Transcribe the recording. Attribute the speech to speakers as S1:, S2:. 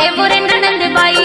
S1: లేవు రెండు నందుబాయి